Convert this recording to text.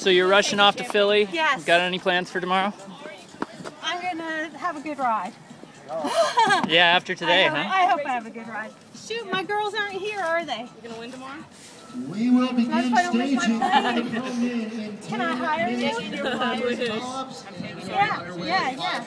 So you're rushing off to Philly? Yes. Got any plans for tomorrow? I'm gonna have a good ride. Yeah, after today, I hope, huh? I hope I have a good ride. Shoot, my girls aren't here, are they? You gonna win tomorrow? We will begin staging. Can I hire you? Yeah, yeah, yeah.